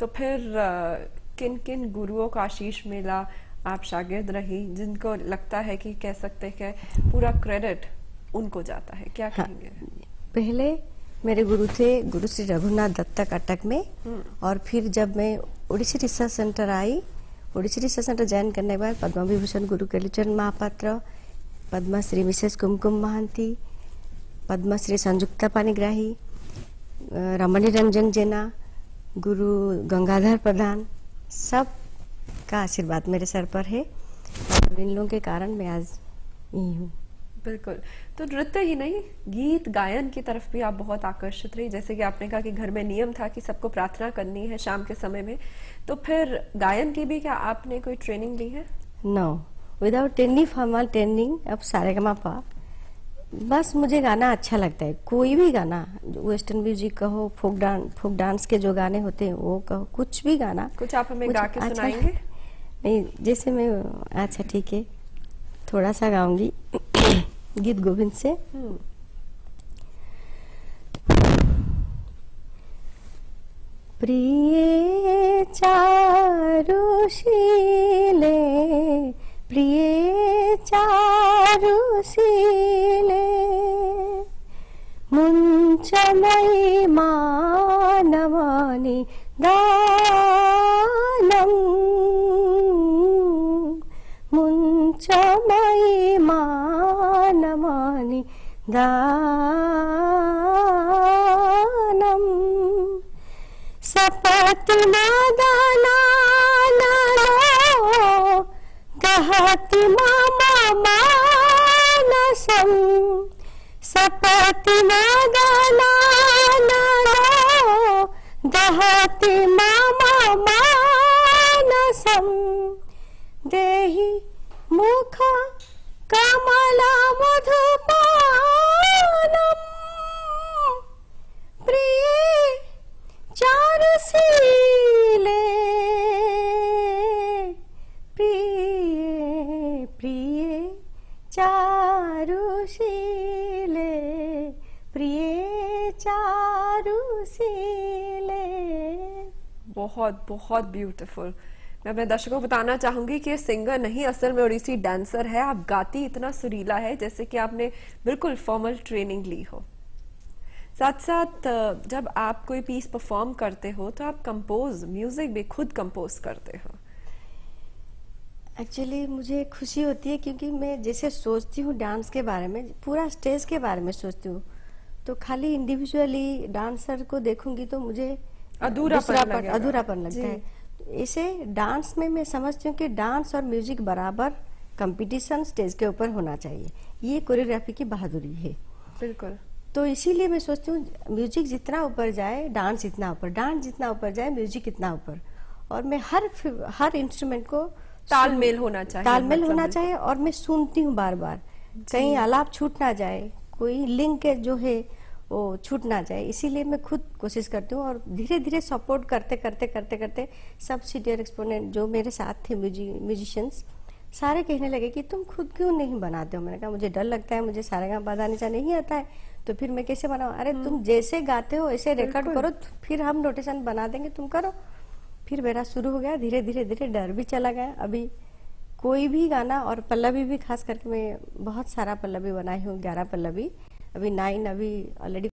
तो फिर किन किन गुरुओं का आशीष मिला आप शागिर्द रही जिनको लगता है कि कह सकते हैं पूरा क्रेडिट उनको जाता है? क्या हाँ, कहेंगे? पहले मेरे गुरु थे गुरु श्री रघुनाथ दत्ता कटक में। हम्म। और फिर जब मैं उड़ीसी रिसर्च सेंटर आई उड़ीसी रिसर्च सेंटर ज्वाइन करने के बाद पद्म विभूषण गुरु केलुचरण महापात्र पद्मश्री मिसेस कुमकुम महांती पद्मश्री संयुक्ता पानीग्राही रमणी रंजन जेना गुरु गंगाधर प्रधान सब का आशीर्वाद मेरे सर पर है। और इन लोगों के कारण मैं आज यही हूँ। बिल्कुल। तो नृत्य ही नहीं गीत गायन की तरफ़ भी आप बहुत आकर्षित रही। जैसे कि आपने कहा कि घर में नियम था कि सबको प्रार्थना करनी है शाम के समय में। तो फिर गायन की भी क्या आपने कोई ट्रेनिंग ली है? No without any formal training अब सारे का पा बस मुझे गाना अच्छा लगता है। कोई भी गाना वेस्टर्न म्यूज़िक कहो फोक डांस फोक डांस के जो गाने होते हैं वो कहो कुछ भी गाना। कुछ आप हमें गा के अच्छा, सुनाएँगे? नहीं जैसे मैं अच्छा ठीक है थोड़ा सा गाऊँगी। गीत गोविंद से। प्रिय चारुशीले प्रिय चारुशीले मुञ्चमयि मानवानि दानम् मुञ्चमयि मानवानि दानम् सपति नादाना दहति मम सपति नादाना दहति मम मानसम्। देहि मुख कमला मधुपानम्। प्रिय चारुशीले प्रिय प्रिय प्रिय चारुशीले बहुत बहुत ब्यूटीफुल मैं अपने दर्शकों को बताना चाहूँगी कि ये सिंगर नहीं असल में ओडिसी डांसर है। आप गाती इतना सुरीला है जैसे कि आपने बिल्कुल फॉर्मल ट्रेनिंग ली हो। साथ साथ जब आप कोई पीस परफॉर्म करते हो तो आप कंपोज म्यूज़िक भी खुद कंपोज करते हो। एक्चुअली मुझे खुशी होती है क्योंकि मैं जैसे सोचती हूँ डांस के बारे में पूरा स्टेज के बारे में सोचती हूँ। तो खाली इंडिविजुअली डांसर को देखूँगी तो मुझे अधूरापन अधूरापन लगता है। इसे डांस में मैं समझती हूँ कि डांस और म्यूज़िक बराबर कंपटीशन स्टेज के ऊपर होना चाहिए। ये कोरियोग्राफी की बहादुरी है। बिल्कुल। तो इसीलिए मैं सोचती हूँ म्यूज़िक जितना ऊपर जाए डांस इतना ऊपर डांस जितना ऊपर जाए म्यूज़िक इतना ऊपर। और मैं हर हर इंस्ट्रूमेंट को तालमेल होना चाहिए तालमेल मतलब होना चाहिए और मैं सुनती हूँ बार बार कहीं आलाप छूट ना जाए कोई लिंक जो है वो छूट ना जाए। इसीलिए मैं खुद कोशिश करती हूँ और धीरे धीरे सपोर्ट करते करते करते करते सब सीनियर एक्सपोनेंट जो मेरे साथ थे म्यूजिशियंस सारे कहने लगे कि तुम खुद क्यों नहीं बनाते हो? मैंने कहा मुझे डर लगता है मुझे सारे गाँव बाधा नीचा नहीं आता है। तो फिर मैं कैसे बनाऊ? अरे तुम हम्म। जैसे गाते हो ऐसे रिकॉर्ड करो फिर हम नोटेशन बना देंगे तुम करो। फिर मेरा शुरू हो गया धीरे धीरे धीरे डर भी चला गया। अभी कोई भी गाना और पल्लवी भी खास करके मैं बहुत सारा पल्लवी बनाई हूँ ग्यारह पल्लवी। अभी नाइन अभी ऑलरेडी